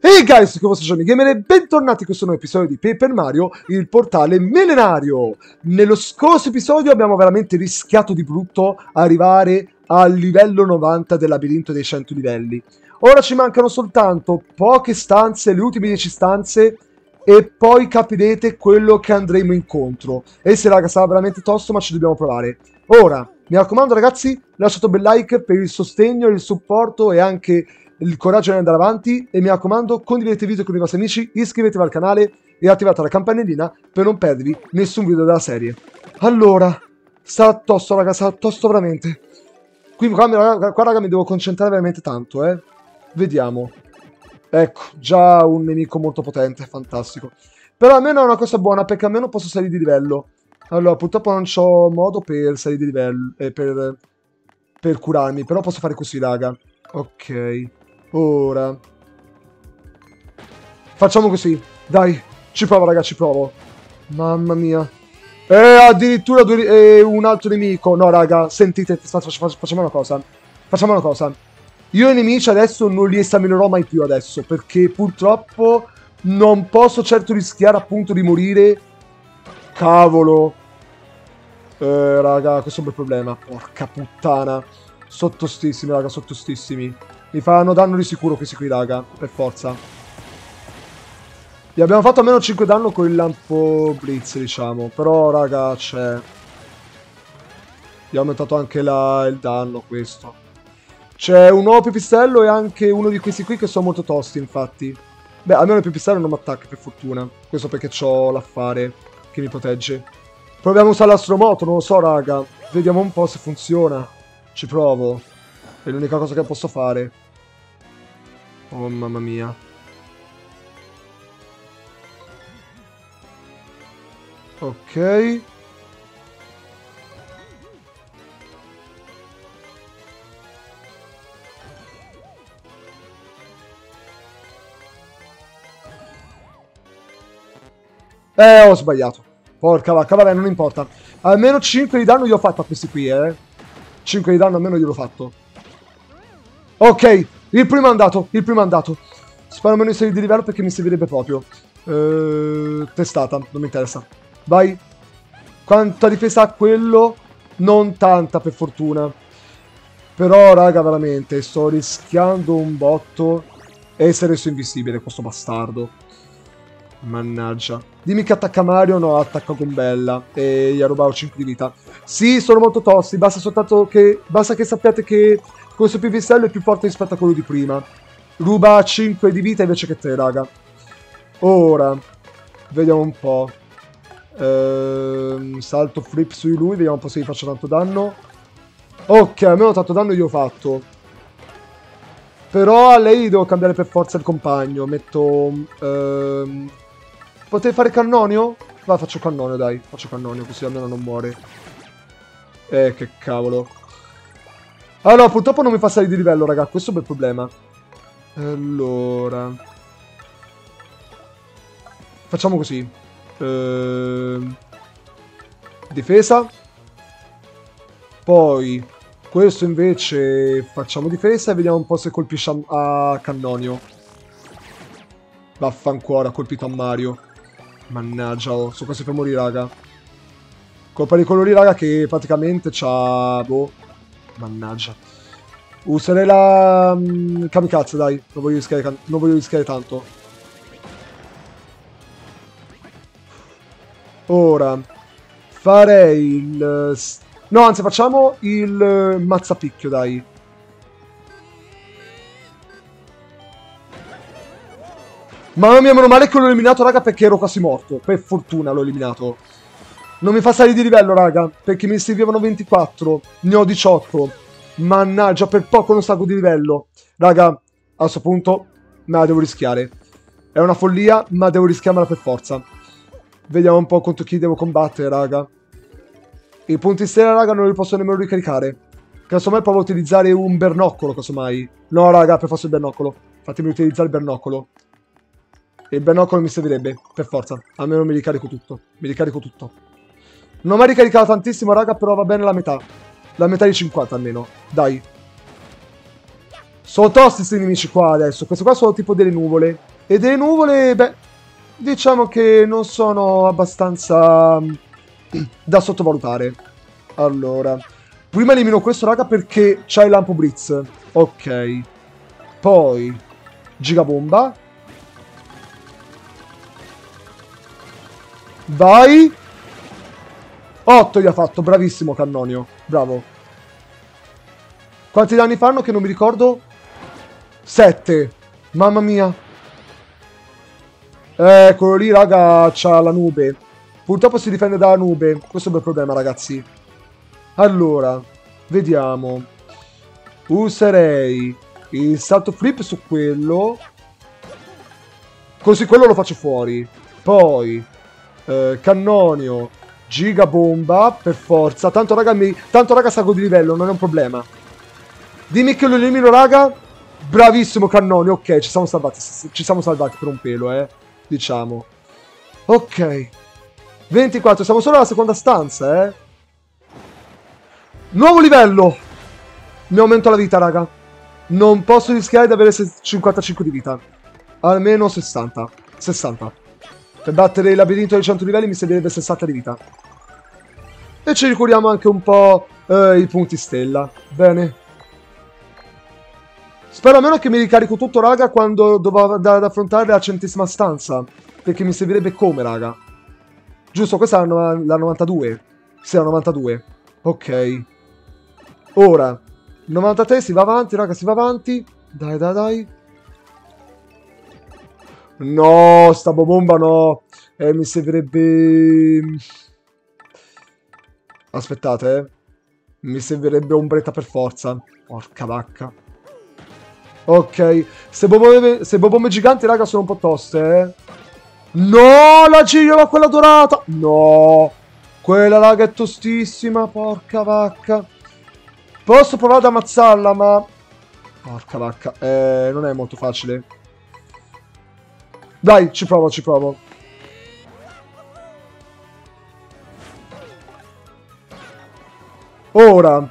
Hey guys, come vostro Johnny Gamer e bentornati in questo nuovo episodio di Paper Mario, il portale millenario. Nello scorso episodio abbiamo veramente rischiato di brutto arrivare al livello 90 del labirinto dei 100 livelli. Ora ci mancano soltanto poche stanze, le ultime 10 stanze, e poi capirete quello che andremo incontro. E se raga sarà veramente tosto, ma ci dobbiamo provare. Ora, mi raccomando ragazzi, lasciate un bel like per il sostegno, il supporto e anche il coraggio di andare avanti e mi raccomando condividete il video con i vostri amici, iscrivetevi al canale e attivate la campanellina per non perdervi nessun video della serie. Allora, sta tosto raga, sta tosto veramente. Qui qua, raga, qua raga mi devo concentrare veramente tanto, eh. Vediamo. Ecco, già un nemico molto potente, fantastico. Però almeno è una cosa buona perché almeno posso salire di livello. Allora, purtroppo non ho modo per salire di livello, eh, per, per curarmi, però posso fare così, raga. Ok. Ora. Facciamo così. Dai, ci provo, ragazzi, ci provo. Mamma mia. E addirittura due, eh, un altro nemico. No, raga, sentite, facciamo una cosa. Facciamo una cosa. Io i nemici adesso non li esaminerò mai più adesso, perché purtroppo non posso certo rischiare appunto di morire. Cavolo. Eh, raga, questo è un bel problema. Porca puttana. Sottostissimi, raga, sottostissimi. Mi faranno danno di sicuro questi qui, raga. Per forza. Gli abbiamo fatto almeno 5 danno con il lampo blitz, diciamo. Però, raga, c'è... Gli ho aumentato anche la... il danno, questo. C'è un nuovo pipistrello e anche uno di questi qui che sono molto tosti, infatti. Beh, almeno il pipistrello non mi attacca, per fortuna. Questo perché ho l'affare che mi protegge. Proviamo a usare l'astromoto, non lo so, raga. Vediamo un po' se funziona. Ci provo. È l'unica cosa che posso fare. Oh mamma mia. Ok. Eh, ho sbagliato. Porca vacca, vabbè, non importa. Almeno 5 di danno gli ho fatto a questi qui, eh. 5 di danno almeno gliel'ho fatto. Ok, il primo è andato, il primo è andato. Spero meno in serie di livello perché mi servirebbe proprio. Uh, testata, non mi interessa. Vai. Quanta difesa ha quello? Non tanta, per fortuna. Però, raga, veramente, sto rischiando un botto essere su invisibile, questo bastardo. Mannaggia. Dimmi che attacca Mario, no, attacca con Bella. E gli ha rubato 5 di vita. Sì, sono molto tosti, basta soltanto che... Basta che sappiate che questo pipistrello è più forte rispetto a quello di prima. Ruba 5 di vita invece che 3, raga. Ora, vediamo un po'. Ehm, salto flip su di lui, vediamo un po' se gli faccio tanto danno. Ok, almeno tanto danno gli ho fatto. Però a lei devo cambiare per forza il compagno. Metto... Ehm, Potrei fare cannonio? Va, faccio cannonio, dai. Faccio cannonio, così almeno non muore. Eh, che cavolo. No, purtroppo non mi fa salire di livello, raga. Questo è un bel problema. Allora... Facciamo così. Ehm... Difesa. Poi... Questo invece facciamo difesa e vediamo un po' se colpisce a, a Cannonio. Vaffanculo, ha colpito a Mario. Mannaggia, oh, sono quasi per morire, raga. Colpa quello lì, raga, che praticamente c'ha... Boh, Mannaggia. Userei la um, kamikaze, dai. Non voglio, rischiare, non voglio rischiare tanto. Ora, farei il... No, anzi, facciamo il mazzapicchio, dai. Mamma mia, meno male che l'ho eliminato, raga, perché ero quasi morto. Per fortuna l'ho eliminato. Non mi fa salire di livello, raga, perché mi servivano 24. Ne ho 18. Mannaggia, per poco non salgo di livello. Raga, a questo punto me la devo rischiare. È una follia, ma devo rischiarmela per forza. Vediamo un po' contro chi devo combattere, raga. I punti stella, raga, non li posso nemmeno ricaricare. Casomai provo a utilizzare un bernoccolo, casomai. No, raga, per forza il bernoccolo. Fatemi utilizzare il bernoccolo. Il bernoccolo mi servirebbe, per forza. Almeno mi ricarico tutto. Mi ricarico tutto. Non ho mai ricaricato tantissimo, raga, però va bene la metà. La metà di 50 almeno. Dai. Sono tosti questi nemici qua adesso. Queste qua sono tipo delle nuvole. E delle nuvole, beh, diciamo che non sono abbastanza mm, da sottovalutare. Allora, prima elimino questo, raga, perché c'ha il lampo blitz. Ok. Poi, gigabomba. Vai. 8 gli ha fatto, bravissimo Cannonio. Bravo. Quanti danni fanno che non mi ricordo? 7. Mamma mia. Eh, quello lì, raga, c'ha la nube. Purtroppo si difende dalla nube. Questo è un bel problema, ragazzi. Allora, vediamo. Userei il salto flip su quello. Così quello lo faccio fuori. Poi, eh, cannonio, giga bomba, per forza. Tanto, raga, mi... Tanto, raga, salgo di livello, non è un problema. Dimmi che lo elimino, raga. Bravissimo Cannoni, ok, ci siamo salvati, ci siamo salvati per un pelo, eh, diciamo. Ok. 24, siamo solo alla seconda stanza, eh. Nuovo livello. Mi aumento la vita, raga. Non posso rischiare di avere 55 di vita. Almeno 60. 60. Per battere il labirinto dei 100 livelli mi servirebbe 60 di vita. E ci ricuriamo anche un po' eh, i punti stella. Bene. Spero almeno che mi ricarico tutto, raga, quando dovrò andare ad affrontare la centesima stanza. Perché mi servirebbe come, raga. Giusto, questa è la, la 92. Sì, la 92. Ok. Ora, 93 si va avanti, raga, si va avanti. Dai, dai, dai. No, sta bomba no. Eh, mi servirebbe... Aspettate, eh. Mi servirebbe ombretta per forza. Porca vacca. Ok. Se bombe, se giganti, raga, sono un po' toste, eh. No, la gigliola, quella dorata. No. Quella, raga, è tostissima. Porca vacca. Posso provare ad ammazzarla, ma... Porca vacca. Eh, non è molto facile. Dai, ci provo, ci provo. Ora,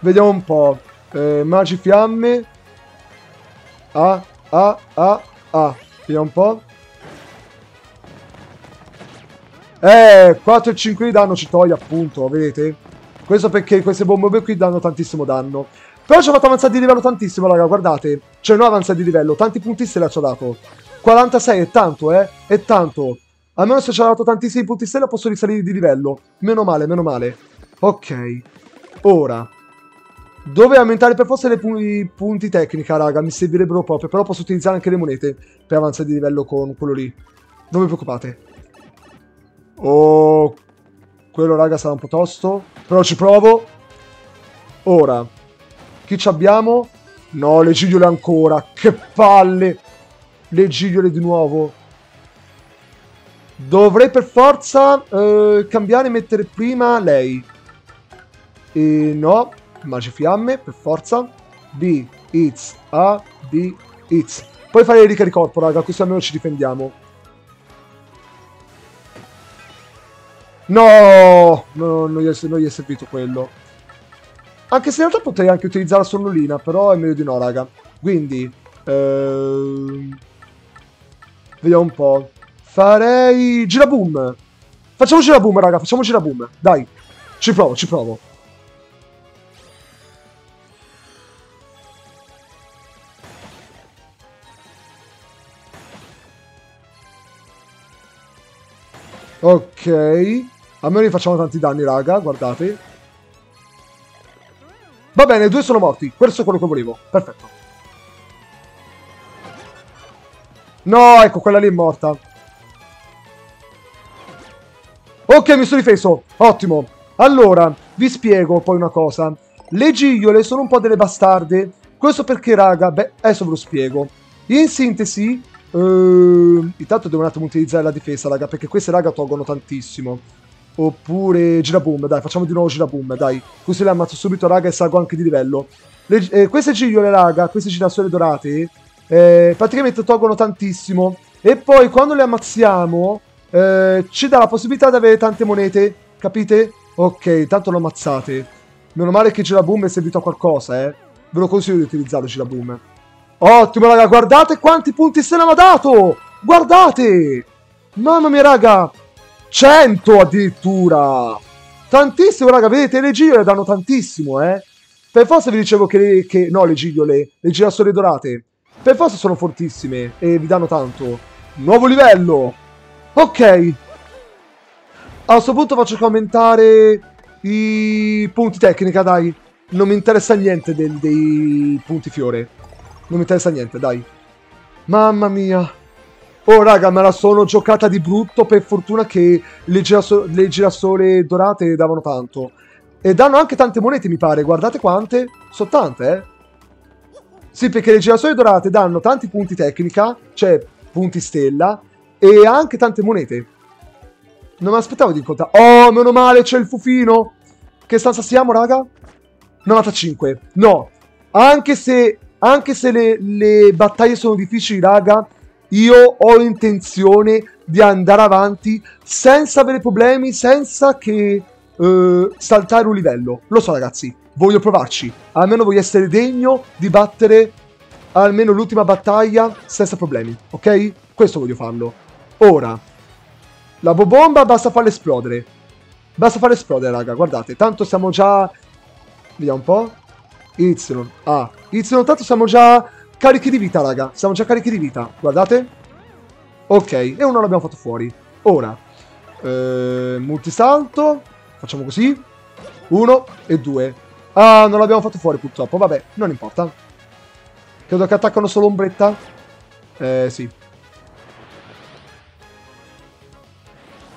vediamo un po'. Eh, magi fiamme. A, A, A, A. Vediamo un po'. Eh, 4 e 5 di danno ci toglie appunto, vedete? Questo perché queste bombe qui danno tantissimo danno. Però ci ha fatto avanzare di livello tantissimo, raga, guardate. Cioè, non avanzare di livello, tanti punti stella ci ha dato. 46 è tanto, eh? È tanto. Almeno se ci ha dato tantissimi punti stella posso risalire di livello. Meno male, meno male. Ok. Ora. Dove aumentare per forza i punti tecnica, raga, mi servirebbero proprio, però posso utilizzare anche le monete per avanzare di livello con quello lì. Non vi preoccupate. Oh, quello, raga, sarà un po' tosto, però ci provo. Ora, chi ci abbiamo? No, le gigliole ancora, che palle! Le gigliole di nuovo. Dovrei per forza eh, cambiare e mettere prima lei. E no, Magifiamme, per forza. B, It's, A, B, It's. Poi fare il ricaricorpo, raga, così almeno ci difendiamo. No! no non, gli è, non, gli è, servito quello. Anche se in realtà potrei anche utilizzare la sonnolina, però è meglio di no, raga. Quindi... Ehm... Vediamo un po'. Farei... Giraboom! Facciamo giraboom, raga, facciamo giraboom. Dai, ci provo, ci provo. Ok. A me ne facciamo tanti danni, raga, guardate. Va bene, due sono morti. Questo è quello che volevo. Perfetto. No, ecco, quella lì è morta. Ok, mi sono difeso. Ottimo. Allora, vi spiego poi una cosa. Le gigliole sono un po' delle bastarde. Questo perché, raga, beh, adesso ve lo spiego. In sintesi, Uh, intanto devo un attimo utilizzare la difesa, raga, perché queste raga tolgono tantissimo. Oppure giraboom, dai, facciamo di nuovo giraboom, dai. Così le ammazzo subito, raga, e salgo anche di livello. Le, eh, queste gigliole, raga, queste girasole dorate, eh, praticamente tolgono tantissimo. E poi quando le ammazziamo, eh, ci dà la possibilità di avere tante monete, capite? Ok, tanto lo ammazzate. Meno male che Giraboom è servito a qualcosa, eh. Ve lo consiglio di utilizzarlo, Giraboom. Ottimo, raga, guardate quanti punti se ne ha dato! Guardate! Mamma mia, raga! 100 addirittura! Tantissimo, raga, vedete, le giro le danno tantissimo, eh? Per forza vi dicevo che, che no, le gigliole, le girasole dorate, per forza sono fortissime e vi danno tanto. Nuovo livello! Ok. A questo punto faccio commentare i punti tecnica, dai. Non mi interessa niente del, dei punti fiore. Non mi interessa niente, dai. Mamma mia. Oh, raga, me la sono giocata di brutto. Per fortuna che le, giraso le girasole dorate davano tanto. E danno anche tante monete, mi pare. Guardate quante. Sono tante, eh. Sì, perché le girasole dorate danno tanti punti tecnica, cioè punti stella, e anche tante monete. Non mi aspettavo di incontrare. Oh, meno male, c'è il fufino. Che stanza siamo, raga? 95. No. Anche se, anche se le, le battaglie sono difficili, raga, io ho intenzione di andare avanti senza avere problemi, senza che uh, saltare un livello. Lo so, ragazzi, voglio provarci. Almeno voglio essere degno di battere almeno l'ultima battaglia senza problemi, ok? Questo voglio farlo. Ora, la bomba basta farla esplodere. Basta farla esplodere, raga, guardate. Tanto siamo già... Vediamo un po'. Y, A. Y, tanto siamo già carichi di vita, raga. Siamo già carichi di vita. Guardate. Ok, e uno l'abbiamo fatto fuori. Ora, eh, multisalto. Facciamo così. Uno e due. Ah, non l'abbiamo fatto fuori purtroppo. Vabbè, non importa. Credo che attaccano solo ombretta. Eh, sì.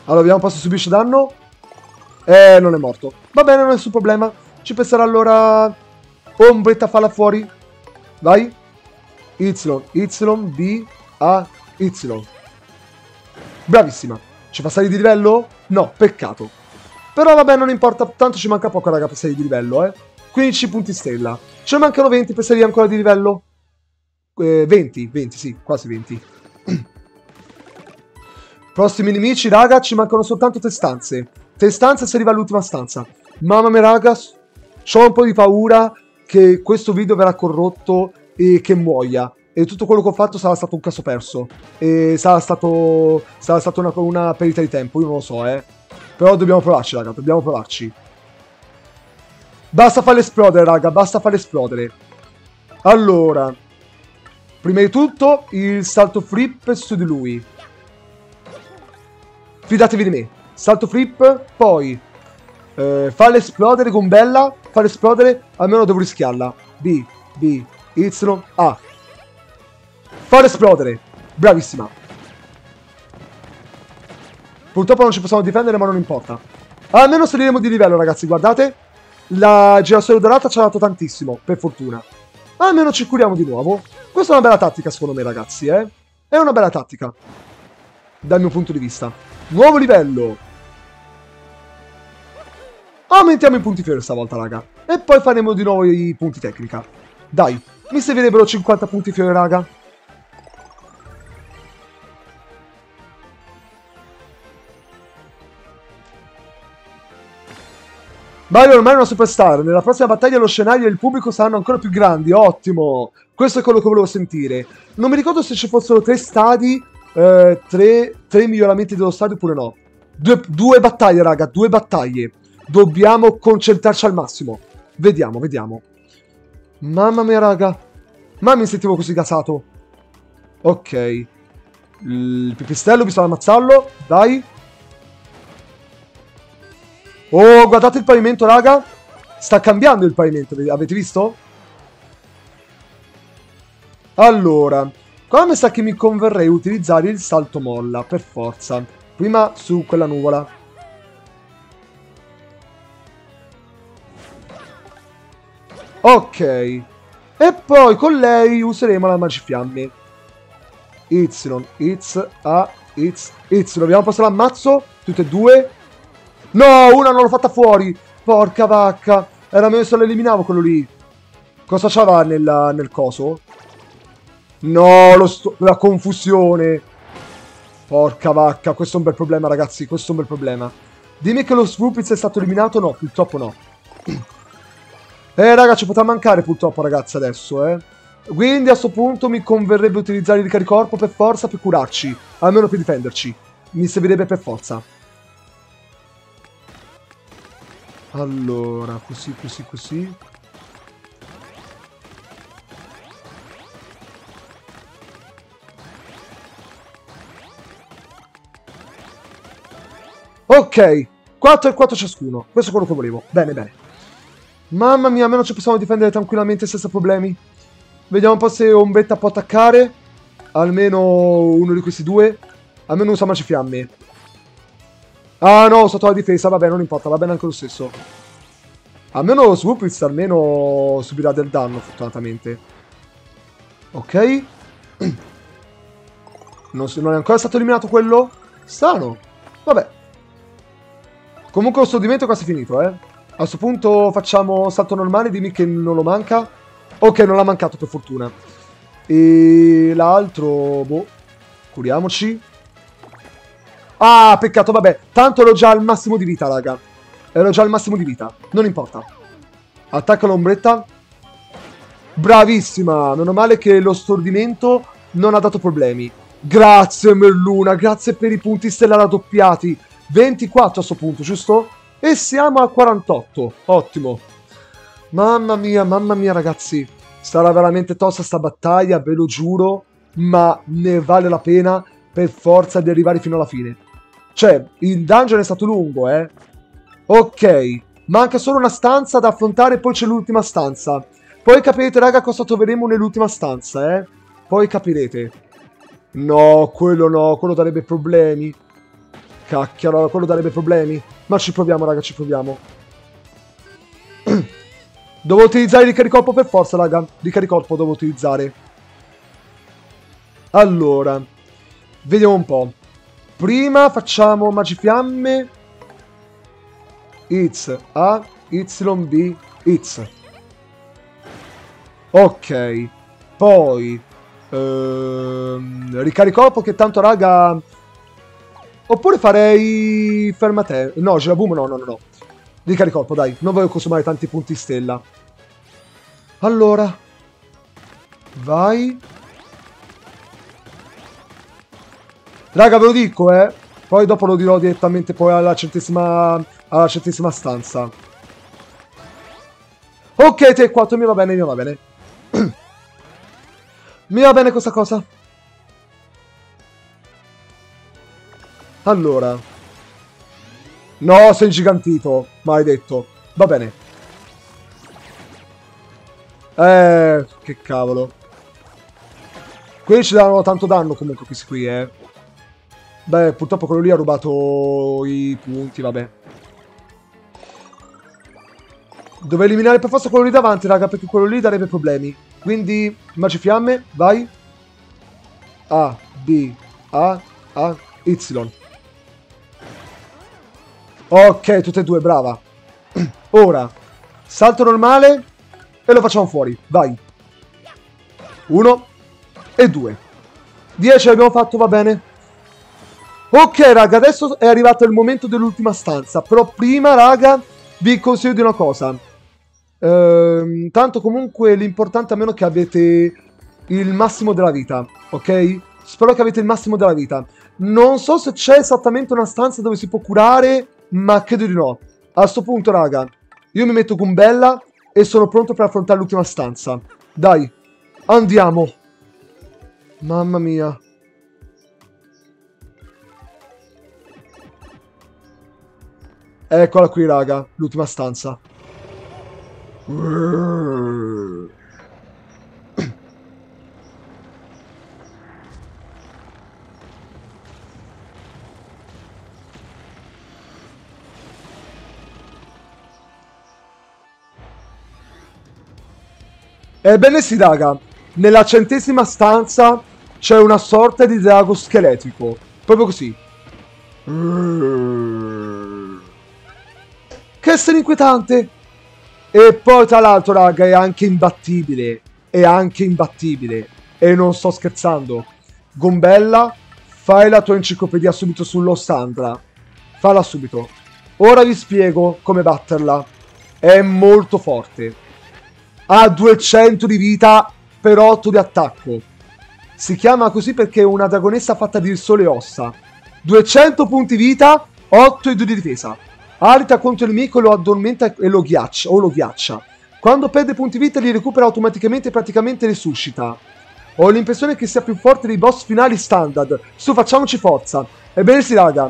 Allora, vediamo un po' se subisce danno. Eh, non è morto. Va bene, non è nessun problema. Ci penserà allora... Ombretta, falla fuori. Vai. Y, Y, B, A, Y. Bravissima. Ci fa salire di livello? No, peccato. Però vabbè, non importa, tanto ci manca poco, raga, per salire di livello, eh. 15 punti stella. Ce ne mancano 20 per salire ancora di livello? Eh, 20, 20, sì, quasi 20. Prossimi nemici, raga, ci mancano soltanto tre stanze. Tre stanze si arriva all'ultima stanza. Mamma mia, raga, ho un po' di paura che questo video verrà corrotto e che muoia. E tutto quello che ho fatto sarà stato un caso perso. E sarà stato, sarà stata una, una perdita di tempo, io non lo so, eh. Però dobbiamo provarci, raga, dobbiamo provarci. Basta farle esplodere, raga, basta farle esplodere. Allora, prima di tutto il salto flip su di lui. Fidatevi di me. Salto flip, poi eh, farle esplodere con bella, farle esplodere, almeno devo rischiarla. B, B, Y, A. Farle esplodere. Bravissima. Purtroppo non ci possiamo difendere, ma non importa. Almeno saliremo di livello, ragazzi, guardate. La girasole dorata ci ha dato tantissimo, per fortuna. Almeno ci curiamo di nuovo. Questa è una bella tattica, secondo me, ragazzi, eh. È una bella tattica. Dal mio punto di vista. Nuovo livello. Aumentiamo i punti fiore stavolta, raga. E poi faremo di nuovo i punti tecnica. Dai, mi servirebbero 50 punti fiore, raga. Mario ormai è una superstar. Nella prossima battaglia lo scenario e il pubblico saranno ancora più grandi. Ottimo. Questo è quello che volevo sentire. Non mi ricordo se ci fossero tre stadi eh, tre, tre, miglioramenti dello stadio oppure no. Due, due battaglie, raga, due battaglie. Dobbiamo concentrarci al massimo. Vediamo, vediamo. Mamma mia, raga. Ma mi sentivo così gasato. Ok. Il pipistrello, bisogna ammazzarlo. Dai. Oh, guardate il pavimento, raga. Sta cambiando il pavimento, avete visto? Allora, Qua mi sa che mi converrei utilizzare il salto molla, per forza. Prima su quella nuvola. Ok. E poi con lei useremo la magifiamme. Y, Iz, A, Iz, Iz. Dobbiamo passare l'ammazzo? Tutte e due? No, una non l'ho fatta fuori. Porca vacca. Era meglio se lo eliminavo quello lì. Cosa c'aveva nel, nel coso? No, la confusione. Porca vacca, questo è un bel problema, ragazzi. Questo è un bel problema. Dimmi che lo Swoopits è stato eliminato? No, purtroppo no. Eh, raga, ci potrà mancare purtroppo, ragazzi, adesso, eh. Quindi a questo punto mi converrebbe utilizzare il ricaricorpo per forza per curarci, almeno per difenderci. Mi servirebbe per forza. Allora, così, così, così. Ok, 4 e 4 ciascuno. Questo è quello che volevo. Bene, bene. Mamma mia, almeno ci possiamo difendere tranquillamente senza problemi. Vediamo un po' se Ombetta può attaccare. Almeno uno di questi due. Almeno usa fiamme. Ah no, sotto la difesa, vabbè, non importa, va bene anche lo stesso. Almeno Swoopitz almeno subirà del danno, fortunatamente. Ok. Non, non è ancora stato eliminato quello? Strano. Vabbè. Comunque lo stordimento quasi finito, eh. A questo punto facciamo salto normale, dimmi che non lo manca. Ok, non l'ha mancato per fortuna. E l'altro, boh, curiamoci. Ah, peccato, vabbè. Tanto ero già al massimo di vita, raga. Ero già al massimo di vita. Non importa. Attacca l'ombretta. Bravissima. Meno male che lo stordimento non ha dato problemi. Grazie, Merluna. Grazie per i punti stella raddoppiati. 24 a questo punto, giusto? E siamo a 48. Ottimo. Mamma mia, mamma mia ragazzi. Sarà veramente tosta sta battaglia, ve lo giuro. Ma ne vale la pena per forza di arrivare fino alla fine. Cioè, il dungeon è stato lungo, eh. Ok. Manca solo una stanza da affrontare e poi c'è l'ultima stanza. Poi capirete, raga, cosa troveremo nell'ultima stanza, eh. Poi capirete. No, quello no, quello darebbe problemi. Cacchio, allora quello darebbe problemi. Ma ci proviamo, raga, ci proviamo. devo utilizzare il ricaricolpo per forza, raga. Ricaricolpo devo utilizzare. Allora. Vediamo un po'. Prima facciamo magifiamme. It's A, Y, B, It's. Ok. Poi... Ehm, ricaricolpo che tanto, raga Oppure farei fermate. No, Boom, no, no, no, no. Ricari colpo, dai. Non voglio consumare tanti punti stella. Allora. Vai. Raga, ve lo dico, eh. Poi dopo lo dirò direttamente poi alla centesima, alla centesima stanza. Ok, te 4 mi va bene, mi va bene. mi va bene questa cosa. Allora. No, sei ingigantito. Maledetto. Va bene. Eh, che cavolo. Quelli ci danno tanto danno comunque questi qui, eh. Beh, purtroppo quello lì ha rubato i punti, vabbè. Devo eliminare per forza quello lì davanti, raga, perché quello lì darebbe problemi. Quindi, magifiamme, vai. A, B, A, A, Y. Ok, tutte e due, brava. Ora, salto normale e lo facciamo fuori. Vai. Uno e due. Dieci l'abbiamo fatto, va bene. Ok, raga, adesso è arrivato il momento dell'ultima stanza. Però prima, raga, vi consiglio di una cosa. Ehm, tanto comunque l'importante a meno che avete il massimo della vita, ok? Spero che avete il massimo della vita. Non so se c'è esattamente una stanza dove si può curare ma credo di no. A questo punto, raga, io mi metto con Bella e sono pronto per affrontare l'ultima stanza. Dai, andiamo. Mamma mia. Eccola qui, raga, l'ultima stanza. Ebbene sì, raga. Nella centesima stanza c'è una sorta di drago scheletrico. Proprio così. Che essere inquietante. E poi, tra l'altro, raga, è anche imbattibile. È anche imbattibile. E non sto scherzando. Gombella, fai la tua enciclopedia subito sull'Ossandra. Falla subito. Ora vi spiego come batterla. È molto forte ha 200 di vita per 8 di attacco. Si chiama così perché è una dragonessa fatta di sole e ossa. 200 punti vita, 8 e 2 di difesa. Alita contro il nemico lo addormenta e lo ghiaccia, o lo ghiaccia. Quando perde punti vita li recupera automaticamente e praticamente resuscita. Ho l'impressione che sia più forte dei boss finali standard. Su, facciamoci forza. Ebbene sì, raga.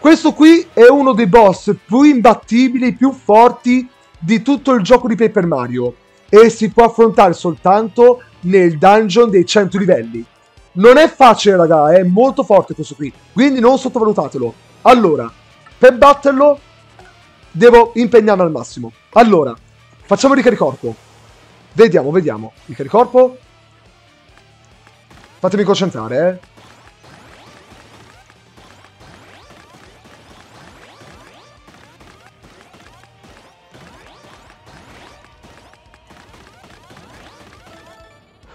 Questo qui è uno dei boss più imbattibili, più forti di tutto il gioco di Paper Mario. E si può affrontare soltanto nel dungeon dei 100 livelli. Non è facile, raga, è molto forte questo qui. Quindi non sottovalutatelo. Allora, per batterlo devo impegnarmi al massimo. Allora, facciamo ricaricorpo. Vediamo, vediamo. Ricaricorpo. Fatemi concentrare, eh.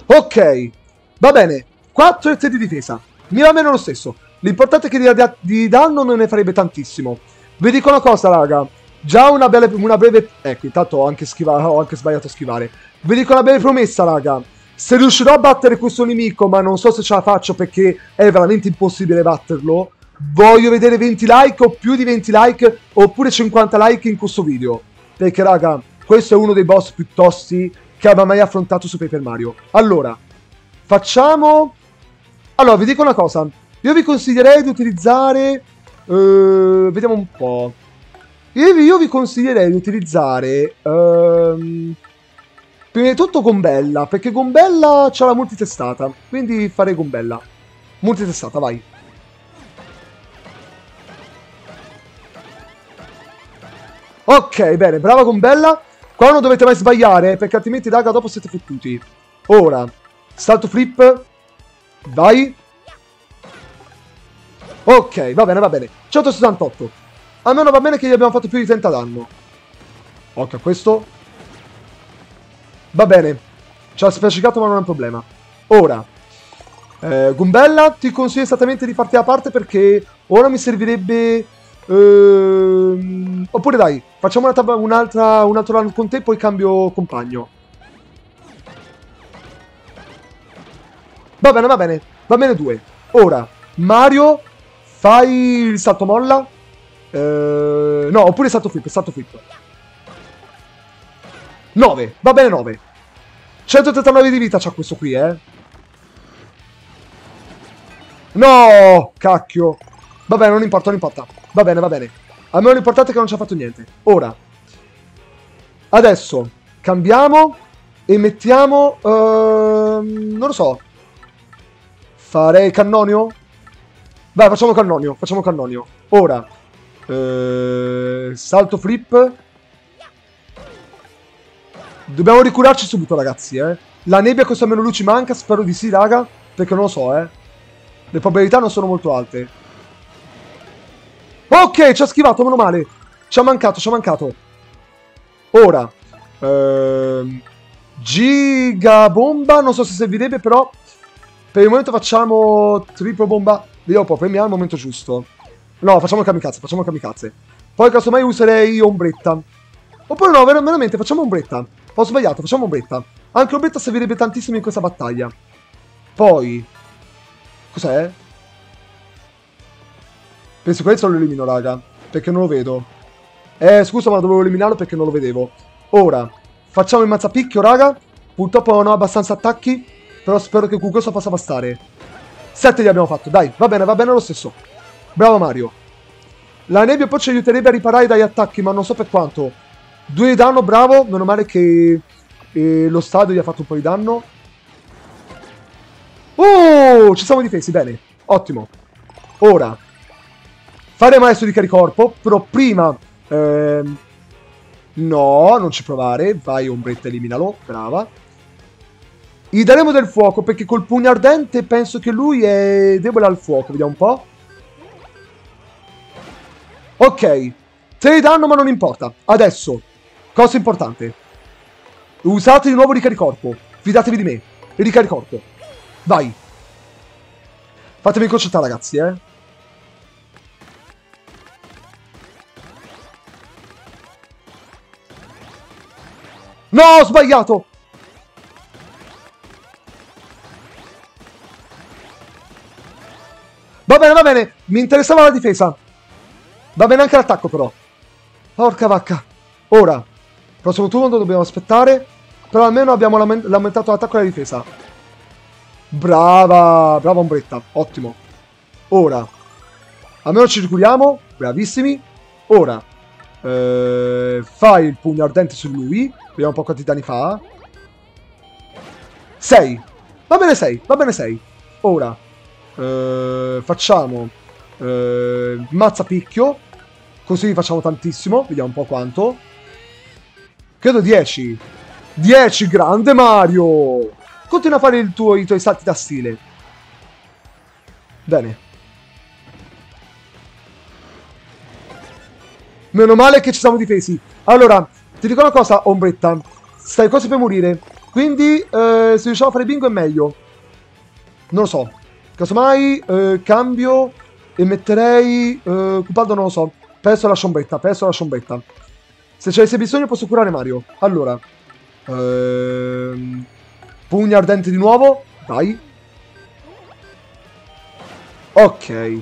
Ok, va bene. 4 e 3 di difesa. Mi va bene lo stesso. L'importante è che di, di, danno non ne farebbe tantissimo. Vi dico una cosa, raga. Già una, bella, una breve... Ecco, intanto ho anche, schiva, ho anche sbagliato a schivare. Vi dico una breve promessa, raga. Se riuscirò a battere questo nemico, ma non so se ce la faccio perché è veramente impossibile batterlo, voglio vedere 20 like o più di 20 like oppure 50 like in questo video. Perché, raga, questo è uno dei boss più tosti che abbia mai affrontato su Paper Mario. Allora, facciamo... Allora, vi dico una cosa. Io vi consiglierei di utilizzare... Uh, vediamo un po'. Io, io vi consiglierei di utilizzare... Uh, Prima di tutto Gombella, perché Gombella c'ha la multitestata, quindi farei Gombella. Multitestata, vai. Ok, bene, brava Gombella. Qua non dovete mai sbagliare, perché altrimenti, raga, dopo siete fottuti. Ora, salto flip. Vai. Ok, va bene, va bene. 168. Almeno va bene che gli abbiamo fatto più di 30 danno. Ok, questo Va bene. Ci ha specificato ma non è un problema. Ora. Eh, Gumbella, ti consiglio esattamente di farti a parte perché ora mi servirebbe... Ehm... Oppure dai, facciamo un altro run con te poi cambio compagno. Va bene, va bene. Va bene due. Ora, Mario, fai il salto molla. Eh... No, oppure salto flip, salto flip. 9, va bene 9. 139 di vita c'ha questo qui, eh. No, cacchio. Vabbè, non importa, non importa. Va bene, va bene. A me l'importante è che non ci ha fatto niente. Ora. Adesso, cambiamo e mettiamo... Uh, non lo so. Farei cannonio? Vai, facciamo cannonio, facciamo cannonio. Ora. Uh, salto flip. Dobbiamo ricurarci subito, ragazzi, eh. La nebbia cosa meno luci manca? Spero di sì, raga. Perché non lo so, eh. Le probabilità non sono molto alte. Ok, ci ha schivato, meno male. Ci ha mancato, ci ha mancato. Ora. Ehm, giga bomba. Non so se servirebbe, però... Per il momento facciamo triplo bomba. Vediamo un po', premiamo al momento giusto. No, facciamo kamikaze, facciamo kamikaze. Poi casomai userei ombretta. Oppure no, ver veramente, facciamo ombretta. Ho sbagliato, facciamo ombretta. Anche ombretta servirebbe tantissimo in questa battaglia. Poi... Cos'è? Che questo lo elimino, raga. Perché non lo vedo. Eh, scusa, ma dovevo eliminarlo perché non lo vedevo. Ora, facciamo il mazzapicchio, raga. Purtroppo non ho abbastanza attacchi. Però spero che con questo possa bastare. Sette li abbiamo fatto. Dai, va bene, va bene lo stesso. Bravo Mario. La nebbia poi ci aiuterebbe a riparare dagli attacchi, ma non so per quanto. 2 di danno, bravo. Meno male che eh, lo stadio gli ha fatto un po' di danno. Oh, ci siamo difesi, bene. Ottimo. Ora, faremo adesso di caricorpo, però prima... Ehm, no, non ci provare. Vai, ombretta, eliminalo. Brava. Gli daremo del fuoco, perché col pugno ardente penso che lui è debole al fuoco. Vediamo un po'. Ok, se di danno ma non importa. Adesso, cosa importante. Usate di nuovo ricaricorpo. Fidatevi di me. Ricaricorpo. Vai. Fatemi concentrare ragazzi, eh. No, ho sbagliato! Va bene, va bene, mi interessava la difesa. Va bene anche l'attacco, però. Porca vacca. Ora, prossimo turno dobbiamo aspettare. Però almeno abbiamo l'aumentato l'attacco e la difesa. Brava, brava ombretta. Ottimo. Ora, almeno ci ricuriamo. Bravissimi. Ora, eh, fai il pugno ardente su lui. Vediamo un po' quanti danni fa. 6. Va bene 6, va bene 6. Ora, eh, facciamo eh, mazza picchio. Così facciamo tantissimo. Vediamo un po' quanto. Credo 10. 10, grande Mario! Continua a fare tuo, i tuoi salti da stile. Bene. Meno male che ci siamo difesi. Allora, ti dico una cosa, Ombretta. Stai quasi per morire. Quindi, eh, se riusciamo a fare bingo è meglio. Non lo so. Casomai, eh, cambio e metterei... Eh, Cupaldo non lo so. Penso alla sciombetta, penso alla sciombetta. Se ci avessi bisogno posso curare Mario. Allora. Ehm, pugno ardente di nuovo. Dai. Ok.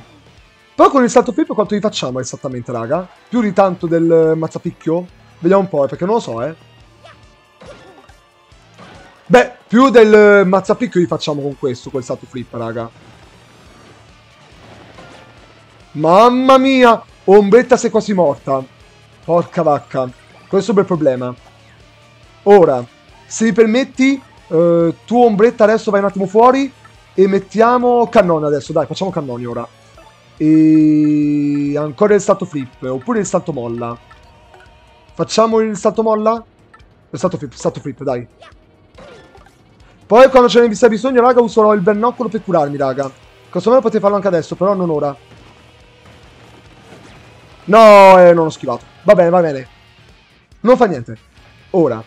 Poi con il salto flip quanto gli facciamo esattamente, raga? Più di tanto del mazzapicchio? Vediamo un po', eh, perché non lo so, eh. Beh, più del mazzapicchio gli facciamo con questo, quel salto flip, raga. Mamma mia! Ombretta sei quasi morta. Porca vacca. Questo è un bel problema. Ora, se mi permetti, eh, tu Ombretta adesso vai un attimo fuori e mettiamo cannone adesso. Dai, facciamo cannoni ora. E ancora il salto flip, oppure il salto molla. Facciamo il salto molla? Il salto flip, salto flip, dai. Poi quando ce ne sia bisogno, raga, userò il binoccolo per curarmi, raga. Questo me lo potete farlo anche adesso, però non ora. No, eh, non ho schivato. Va bene, va bene. Non fa niente. Ora.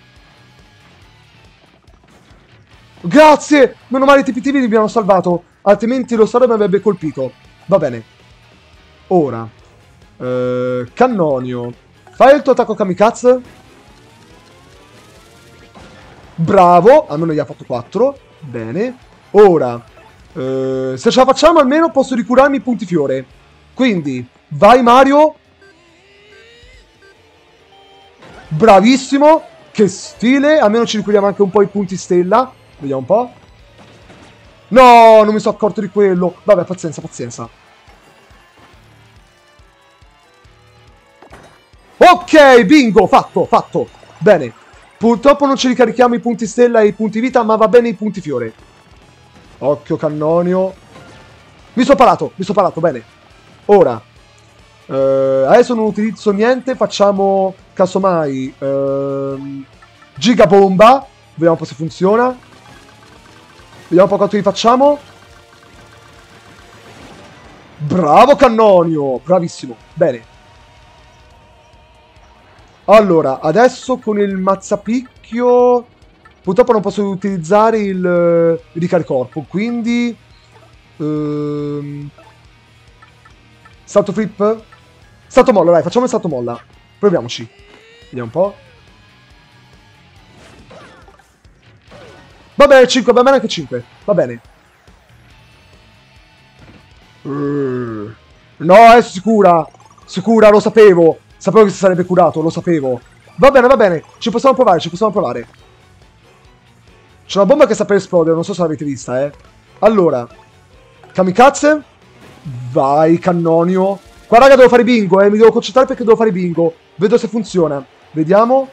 Grazie! Meno male i TPTV mi abbiano salvato. Altrimenti lo sarebbe avrebbe colpito. Va bene. Ora. Eh, cannonio. Fai il tuo attacco kamikaze. Bravo. Almeno gli ha fatto 4. Bene. Ora. Eh, se ce la facciamo almeno posso ricurarmi i punti fiore. Quindi, vai Mario. Bravissimo. Che stile. Almeno ci ricuriamo anche un po' i punti stella. Vediamo un po'. No, non mi sono accorto di quello. Vabbè, pazienza, pazienza. Ok, bingo, fatto, fatto. Bene. Purtroppo non ci ricarichiamo i punti stella e i punti vita, ma va bene i punti fiore. Occhio cannonio. Mi sono parato, mi sono parato, bene. Ora. Eh, adesso non utilizzo niente, facciamo casomai ehm, giga bomba. Vediamo un po' se funziona. Vediamo un po' quanto gli facciamo. Bravo Cannonio! Bravissimo. Bene. Allora, adesso con il mazzapicchio... Purtroppo non posso utilizzare il, il ricaricorpo, quindi... Ehm, salto flip? Salto molla, dai, facciamo il salto molla. Proviamoci. Vediamo un po'. Va bene, 5, va bene anche 5. Va bene. No, è sicura. Sicura, lo sapevo. Sapevo che si sarebbe curato, lo sapevo. Va bene, va bene. Ci possiamo provare, ci possiamo provare. C'è una bomba che sta per esplodere, non so se l'avete vista, eh. Allora. Kamikaze. Vai, cannonio. Qua, raga, devo fare bingo, eh. Mi devo concentrare perché devo fare bingo. Vedo se funziona. Vediamo.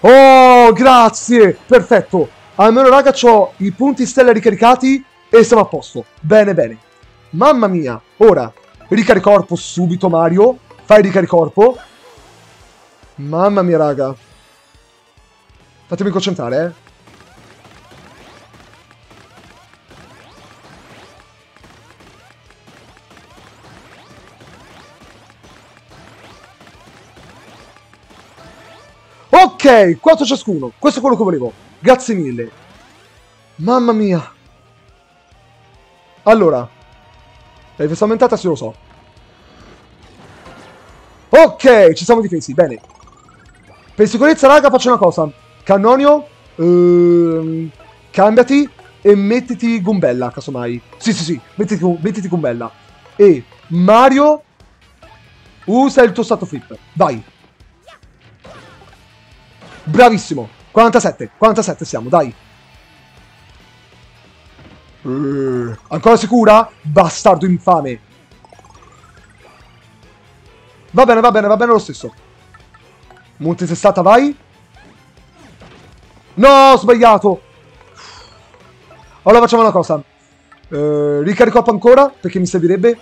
Oh, grazie! Perfetto! Almeno, raga, ho i punti stella ricaricati e siamo a posto. Bene, bene. Mamma mia! Ora, ricaricorpo subito, Mario. Fai ricaricorpo. Mamma mia, raga. Fatemi concentrare, eh. Ok, 4 ciascuno. Questo è quello che volevo. Grazie mille. Mamma mia. Allora. La difesa aumentata se lo so. Ok, ci siamo difesi. Bene. Per sicurezza, raga, faccio una cosa. Cannonio. Ehm, cambiati. e mettiti Gumbella, casomai. Sì, sì, sì, mettiti, mettiti Gumbella. E Mario, usa il tuo stato flip. Vai. Bravissimo. 47, 47 siamo, dai. Uh, ancora sicura? Bastardo infame. Va bene, va bene, va bene lo stesso. Multitestata, vai. No, ho sbagliato. Allora facciamo una cosa. Uh, ricarico up ancora, perché mi servirebbe.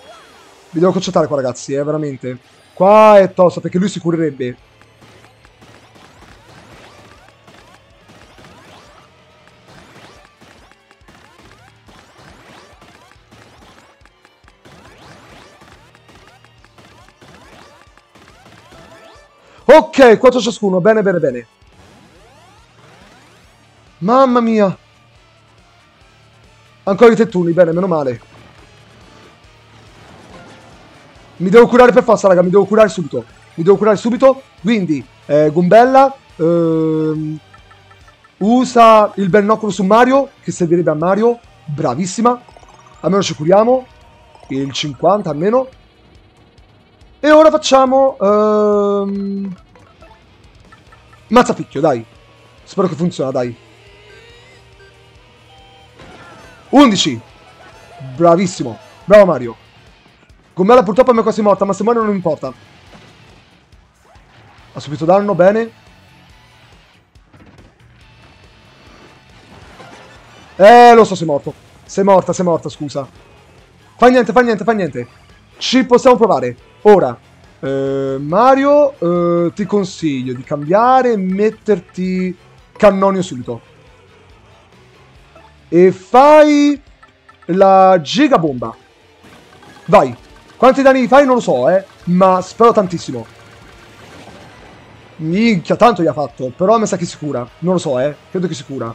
Vi devo concentrare qua, ragazzi, eh, veramente. Qua è tosta, perché lui si curerebbe. Ok, 4 ciascuno, bene, bene, bene. Mamma mia. Ancora i tettuni, bene, meno male. Mi devo curare per forza, raga, mi devo curare subito. Mi devo curare subito. Quindi, eh, Gumbella, ehm, usa il binocolo su Mario, che servirebbe a Mario. Bravissima. Almeno ci curiamo. Il 50 almeno. E ora facciamo... Ehm... Mazzapicchio, dai. Spero che funziona, dai. 11. Bravissimo. Bravo Mario. Gommella purtroppo mi è quasi morta, ma se muore non importa. Ha subito danno, bene. Eh, lo so, sei morto. Sei morta, sei morta, scusa. Fa niente, fa niente, fa niente. Ci possiamo provare. Ora, eh, Mario, eh, ti consiglio di cambiare e metterti cannonio subito. E fai la giga bomba. Vai. Quanti danni fai non lo so, eh. Ma spero tantissimo. Minchia, tanto gli ha fatto. Però mi sa che si cura. Non lo so, eh. Credo che si cura.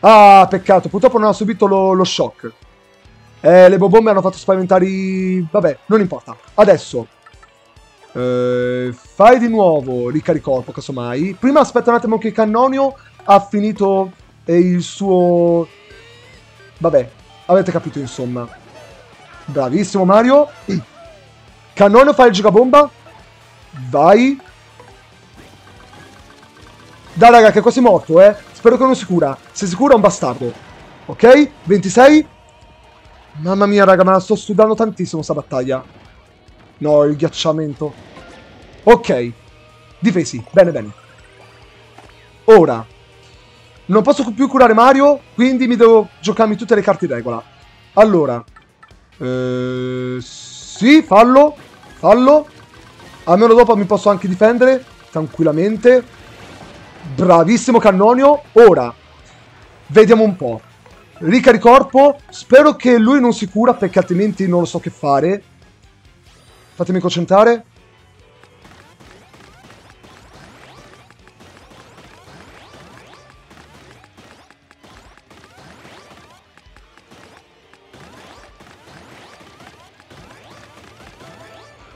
Ah, peccato. Purtroppo non ha subito lo, lo shock. Eh, le bobombe hanno fatto spaventare i... Vabbè, non importa. Adesso. Eh, fai di nuovo ricaricorpo, casomai. Prima aspetta un attimo che il cannonio ha finito eh, il suo... Vabbè, avete capito insomma. Bravissimo Mario. Cannonio fa il gigabomba. Vai. Dai raga, che è quasi morto, eh. Spero che non si cura. Se si cura è un bastardo. Ok? 26. Mamma mia, raga, me la sto studiando tantissimo sta battaglia. No, il ghiacciamento. Ok. Difesi. Bene, bene. Ora. Non posso più curare Mario, quindi mi devo giocarmi tutte le carte in regola. Allora. Eh, sì, fallo. Fallo. Almeno dopo mi posso anche difendere. Tranquillamente. Bravissimo Cannonio. Ora. Vediamo un po'. Ricaricorpo. Spero che lui non si cura perché altrimenti non lo so che fare. Fatemi concentrare.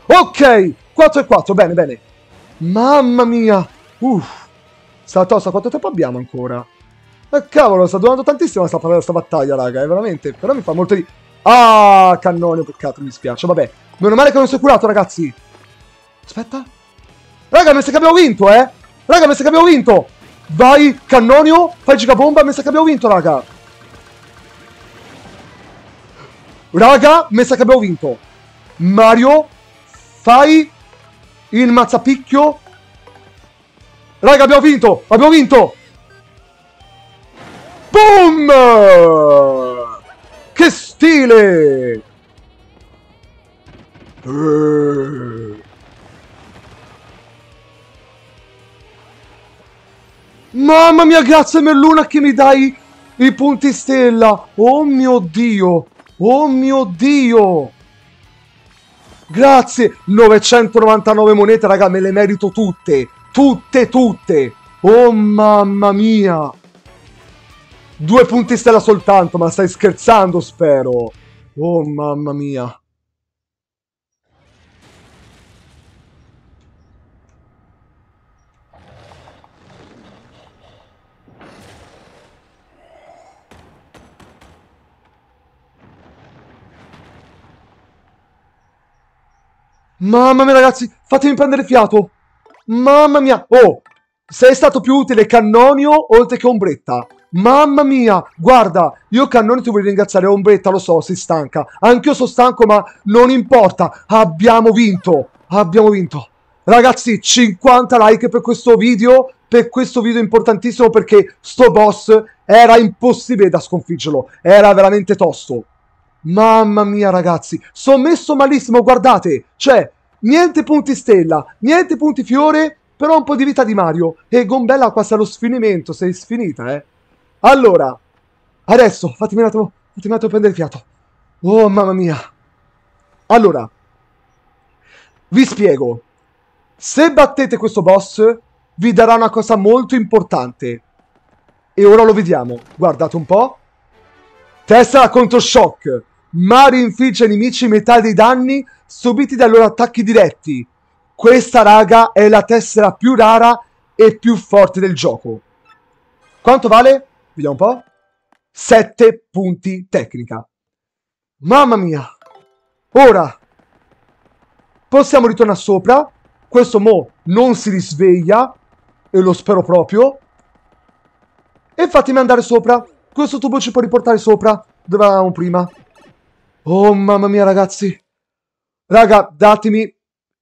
Ok, 4 e 4, bene, bene. Mamma mia. Uff. Sta tosta, quanto tempo abbiamo ancora? Eh, cavolo, sta durando tantissimo sta, sta battaglia, raga, è veramente. Però mi fa molto di... Ah, cannone, peccato, mi spiace. Vabbè, meno male che non è curato, ragazzi. Aspetta. Raga, mi sa che abbiamo vinto, eh. Raga, mi sa che abbiamo vinto. Vai, cannonio, fai gigabomba, mi sa che abbiamo vinto, raga. Raga, mi sa che abbiamo vinto. Mario, fai il mazzapicchio. Raga, abbiamo vinto, abbiamo vinto. Boom! Che stile! Mamma mia, grazie Melluna che mi dai i punti stella! Oh mio Dio! Oh mio Dio! Grazie! 999 monete, raga, me le merito tutte! Tutte, tutte! Oh mamma mia! Due punti stella soltanto, ma stai scherzando, spero. Oh, mamma mia. Mamma mia, ragazzi, fatemi prendere fiato. Mamma mia. Oh, sei stato più utile Cannonio oltre che Ombretta. Mamma mia, guarda, io Cannonio ti voglio ringraziare, Ombretta, lo so, sei stanca. Anch'io sono stanco, ma non importa. Abbiamo vinto. Abbiamo vinto. Ragazzi, 50 like per questo video, per questo video importantissimo perché sto boss era impossibile da sconfiggerlo, era veramente tosto. Mamma mia ragazzi, sono messo malissimo, guardate, cioè, niente punti stella, niente punti fiore, però un po' di vita di Mario. E Gombella quasi allo sfinimento, sei sfinita, eh. Allora, adesso, fatemi un attimo, fatemi un attimo prendere fiato. Oh, mamma mia. Allora, vi spiego. Se battete questo boss, vi darà una cosa molto importante. E ora lo vediamo. Guardate un po'. Tessera contro shock. Mario infligge ai nemici metà dei danni subiti dai loro attacchi diretti. Questa raga è la tessera più rara e più forte del gioco. Quanto vale? Vediamo un po'. 7 punti tecnica. Mamma mia. Ora possiamo ritornare sopra questo mo non si risveglia, e lo spero proprio. E fatemi andare sopra. Questo tubo ci può riportare sopra, dove eravamo prima. Oh, mamma mia, ragazzi. Raga, datemi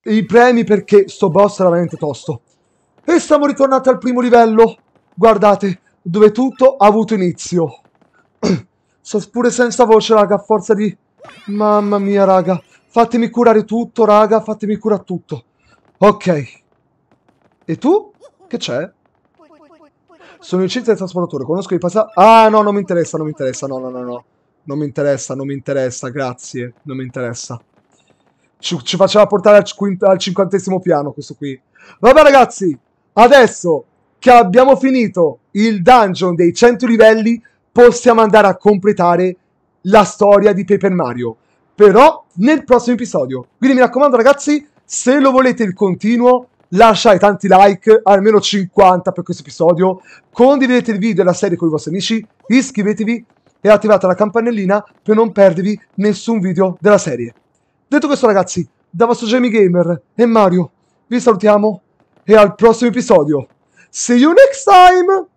i premi perché sto boss era veramente tosto. E siamo ritornati al primo livello. Guardate, dove tutto ha avuto inizio. Sono pure senza voce, raga, a forza di... Mamma mia, raga. Fatemi curare tutto, raga, fatemi curare tutto. Ok. E tu? Che c'è? Sono il centro del trasportatore, conosco i passaggi... Ah, no, non mi interessa, non mi interessa, no, no, no, no. Non mi interessa, non mi interessa, grazie, non mi interessa. Ci, ci faceva portare al, al cinquantesimo piano questo qui. Vabbè ragazzi, adesso che abbiamo finito il dungeon dei 100 livelli, possiamo andare a completare la storia di Paper Mario. Però nel prossimo episodio. Quindi mi raccomando ragazzi, se lo volete il continuo, lasciate tanti like, almeno 50 per questo episodio, condividete il video e la serie con i vostri amici, iscrivetevi e attivate la campanellina per non perdervi nessun video della serie. Detto questo ragazzi, da vostro Jamie Gamer e Mario, vi salutiamo e al prossimo episodio. See you next time!